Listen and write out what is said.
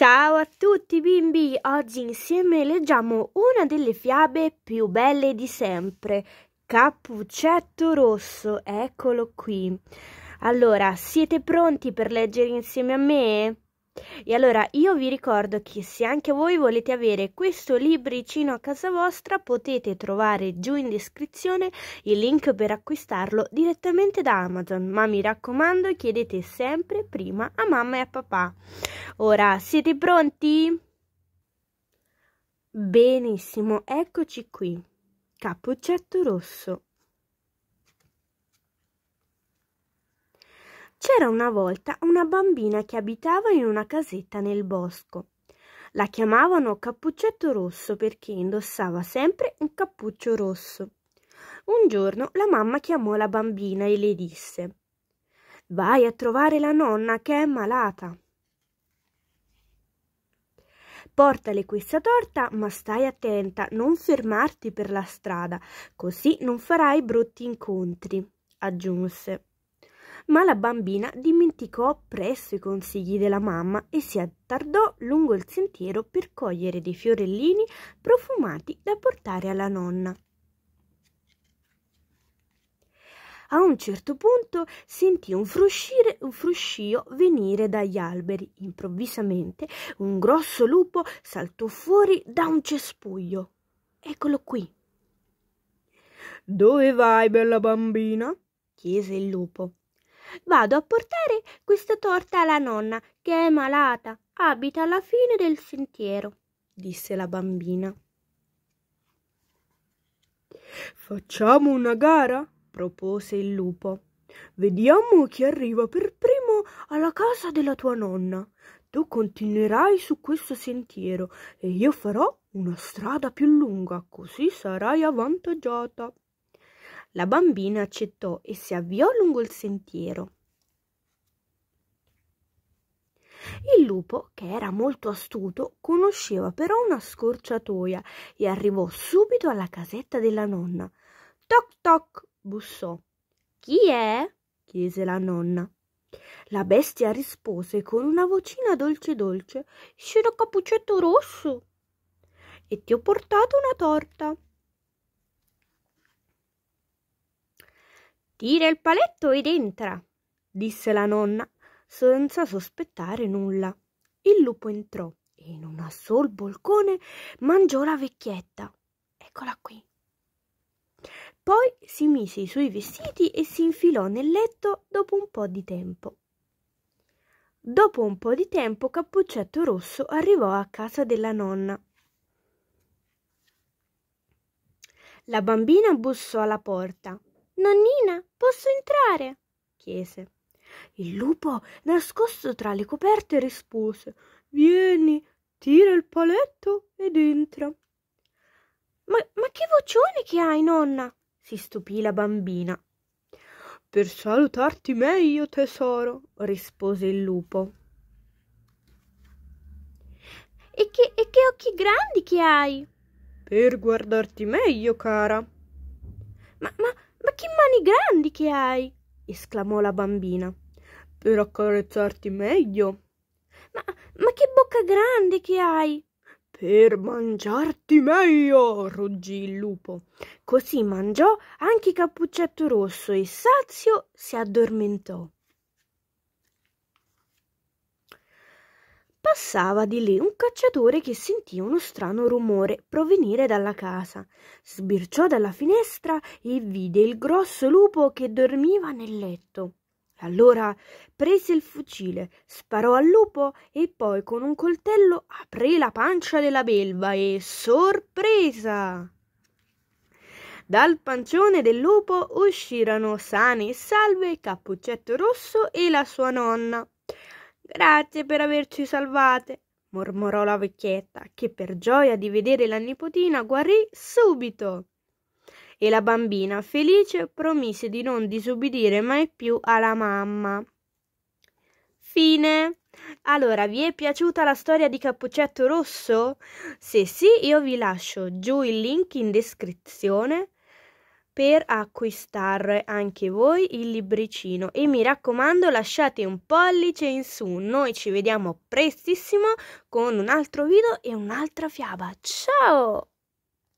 Ciao a tutti bimbi, oggi insieme leggiamo una delle fiabe più belle di sempre, Cappuccetto Rosso, eccolo qui. Allora, siete pronti per leggere insieme a me? E allora io vi ricordo che se anche voi volete avere questo libricino a casa vostra potete trovare giù in descrizione il link per acquistarlo direttamente da Amazon, ma mi raccomando chiedete sempre prima a mamma e a papà. Ora siete pronti? Benissimo, eccoci qui. Cappuccetto rosso. C'era una volta una bambina che abitava in una casetta nel bosco. La chiamavano Cappuccetto Rosso perché indossava sempre un cappuccio rosso. Un giorno la mamma chiamò la bambina e le disse Vai a trovare la nonna che è malata. Portale questa torta, ma stai attenta, non fermarti per la strada, così non farai brutti incontri, aggiunse ma la bambina dimenticò presto i consigli della mamma e si attardò lungo il sentiero per cogliere dei fiorellini profumati da portare alla nonna. A un certo punto sentì un, fruscire, un fruscio venire dagli alberi. Improvvisamente un grosso lupo saltò fuori da un cespuglio. Eccolo qui. Dove vai, bella bambina? chiese il lupo. Vado a portare questa torta alla nonna, che è malata. Abita alla fine del sentiero, disse la bambina. Facciamo una gara? propose il lupo. Vediamo chi arriva per primo alla casa della tua nonna. Tu continuerai su questo sentiero e io farò una strada più lunga, così sarai avvantaggiata. La bambina accettò e si avviò lungo il sentiero. Il lupo, che era molto astuto, conosceva però una scorciatoia e arrivò subito alla casetta della nonna. Toc toc bussò. Chi è? chiese la nonna. La bestia rispose con una vocina dolce dolce. Sono Cappuccetto Rosso e ti ho portato una torta. Tira il paletto ed entra, disse la nonna, senza sospettare nulla. Il lupo entrò e in un sol bolcone mangiò la vecchietta. Eccola qui. Poi si mise i suoi vestiti e si infilò nel letto dopo un po' di tempo. Dopo un po' di tempo Cappuccetto Rosso arrivò a casa della nonna. La bambina bussò alla porta. Nonnina, posso entrare? chiese. Il lupo, nascosto tra le coperte, rispose Vieni, tira il paletto ed entra. Ma, ma che vocione che hai, nonna? si stupì la bambina. Per salutarti meglio, tesoro, rispose il lupo. E che, e che occhi grandi che hai! Per guardarti meglio, cara. Ma, ma, ma che mani grandi che hai! esclamò la bambina. Per accarezzarti meglio. Ma, ma che bocca grande che hai! Per mangiarti meglio, ruggì il lupo. Così mangiò anche Cappuccetto Rosso e sazio si addormentò. Passava di lì un cacciatore che sentì uno strano rumore provenire dalla casa. Sbirciò dalla finestra e vide il grosso lupo che dormiva nel letto. Allora prese il fucile, sparò al lupo e poi con un coltello aprì la pancia della belva e sorpresa! Dal pancione del lupo uscirono sane e salve Cappuccetto Rosso e la sua nonna. Grazie per averci salvate, mormorò la vecchietta, che per gioia di vedere la nipotina guarì subito. E la bambina, felice, promise di non disubbidire mai più alla mamma. Fine. Allora, vi è piaciuta la storia di Cappuccetto Rosso? Se sì, io vi lascio giù il link in descrizione per acquistare anche voi il libricino e mi raccomando lasciate un pollice in su. Noi ci vediamo prestissimo con un altro video e un'altra fiaba. Ciao!